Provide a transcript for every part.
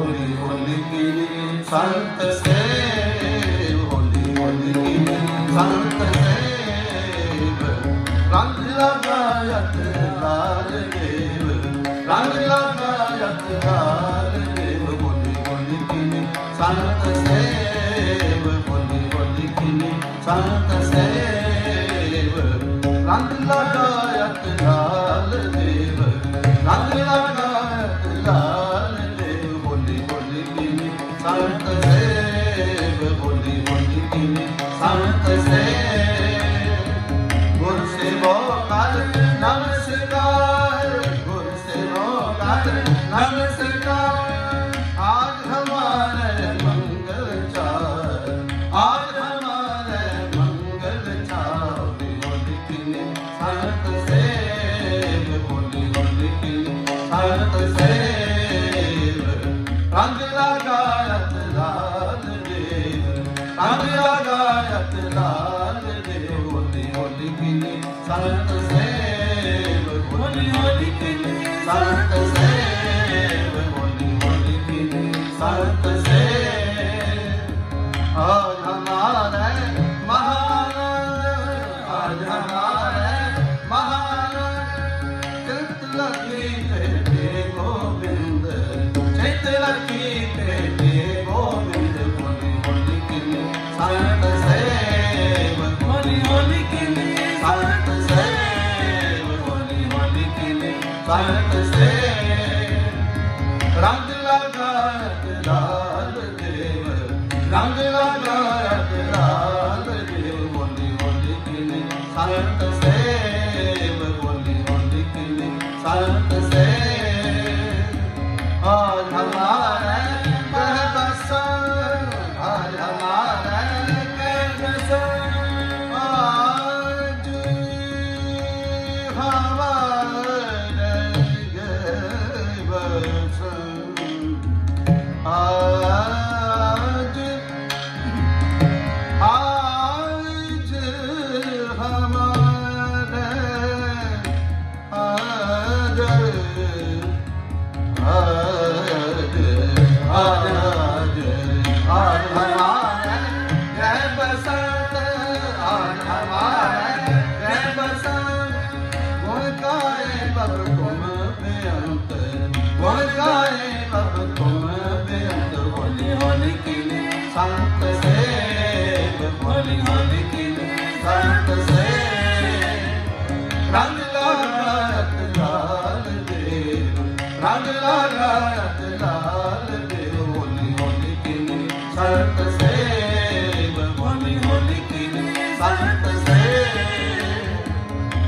ஒரு மல்லிகையின் சாந்த சே Santă se, vă vorbim, vorbim, Santă se, Silent as they,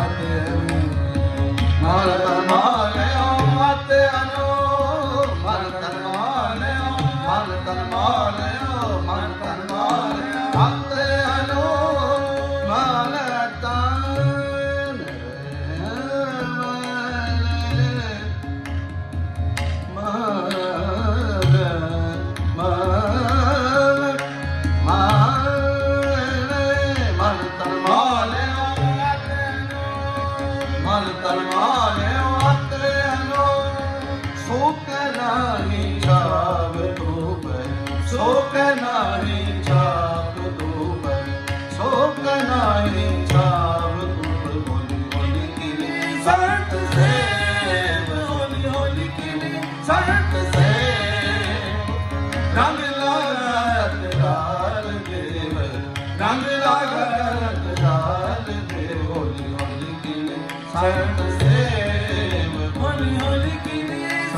Hare Hare ਮਨ ਕਰਮਾਨ ਅਤਰ ਹਨੋ ਸੋ ਕੈ ਨਾਹੀ ਜਾਪ ਤੋਬੈ ਸੋ ਕੈ ਨਾਹੀ ਜਾਪ ਤੋਬੈ ਸੋ ਕੈ ਨਾਹੀ ਜਾਪ ਤੋਬੈ ਮਨ ਮਨ ਕੀ ਸਰਤ ਸੇ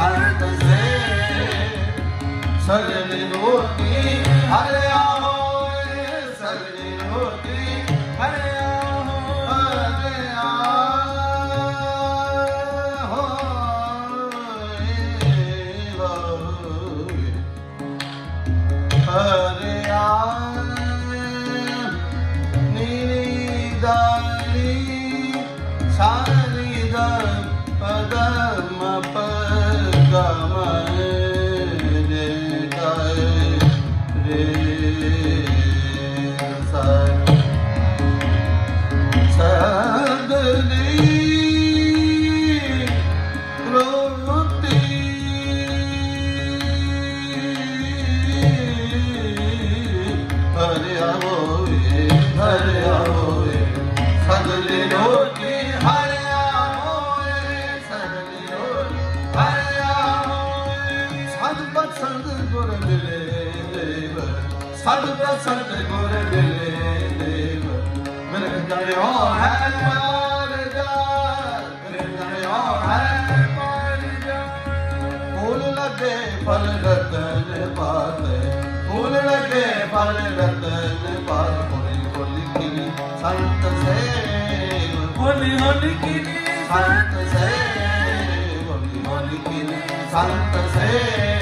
ਕਿਨੇ ਸੰਤ ਸੇਵ ਸਗਲ ਰੋਟੀ ਸਦ ਬਸੰਦ ਗੁਰ ਮਿਲੇ ਦੇਵ। ਮੇਰੇ ਜਾਇਓ ਹੈ ਮਾਰ ਜਾ। ਮੇਰੇ ਜਾਇਓ ਹੈ ਮਾਰ ਜਾ। ਫੂਲ ਲਗੇ ਫਲ ਰਤਨ ਪਾਤੇ। ਫੂਲ ਲਗੇ ਫਲ ਰਤਨ ਪਾਤ। ਹੋਲੀ ਹੋਲੀ ਕੀ ਸੰਤ ਸੇਵ। ਹੌਲੀ ਹੌਲੀ ਕਿਨੇ ਸੰਤ ਸੇਵ। ਹੋਲੀ ਹੋਲੀ ਕੀ ਸੰਤ ਸੇਵ।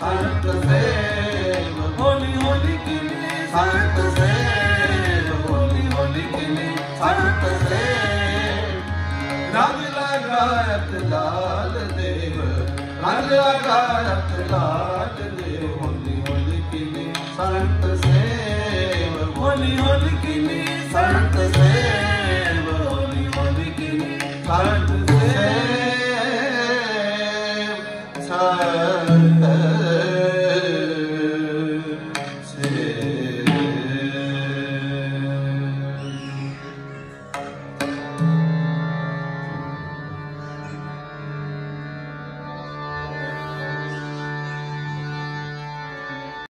ਸੰਤ ਸੇਵ। ਹੌਲੀ ਹੌਲੀ ਕਿਨੇ ਸੰਤ ਸੇਵ। ਹੋਲੀ ਹੋਲੀ ਕਿਨੇ ਸੰਤ ਸੇਵ। ਰੰਗ ਲਗਾਇਤ ਲਾਲ ਦੇਵ। ਰੰਗ ਲਗਾਇਤ ਲਾਲ ਦੇਵ। ਹੋਲੀ ਹੋਲੀ ਕਿਨੇ ਸੰਤ ਸੇਵ। ਹੌਲੀ ਹੌਲੀ ਕਿਨੇ ਸੰਤ ਸੇਵ।